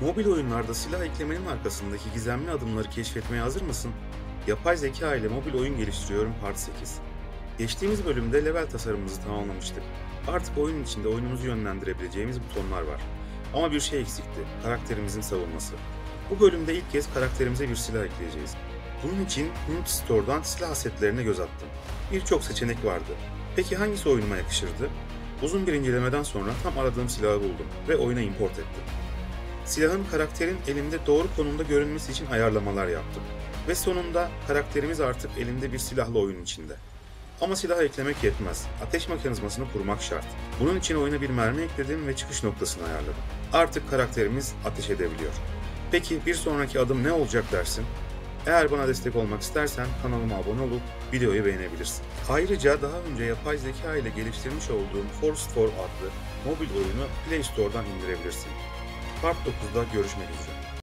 Mobil oyunlarda silah eklemenin arkasındaki gizemli adımları keşfetmeye hazır mısın? Yapay zeka ile mobil oyun geliştiriyorum Part 8. Geçtiğimiz bölümde level tasarımımızı tamamlamıştık. Artık oyun içinde oyunumuzu yönlendirebileceğimiz butonlar var. Ama bir şey eksikti, karakterimizin savunması. Bu bölümde ilk kez karakterimize bir silah ekleyeceğiz. Bunun için Unity Store'dan silah setlerine göz attım. Birçok seçenek vardı. Peki hangisi oyunuma yakışırdı? Uzun bir incelemeden sonra tam aradığım silahı buldum ve oyuna import ettim. Silahın karakterin elimde doğru konumda görünmesi için ayarlamalar yaptım. Ve sonunda karakterimiz artık elinde bir silahla oyun içinde. Ama silah eklemek yetmez. Ateş mekanizmasını kurmak şart. Bunun için oyuna bir mermi ekledim ve çıkış noktasını ayarladım. Artık karakterimiz ateş edebiliyor. Peki bir sonraki adım ne olacak dersin? Eğer bana destek olmak istersen kanalıma abone olup videoyu beğenebilirsin. Ayrıca daha önce yapay zeka ile geliştirmiş olduğum Force 4 adlı mobil oyunu Play Store'dan indirebilirsin. Part 9'da görüşmek üzere.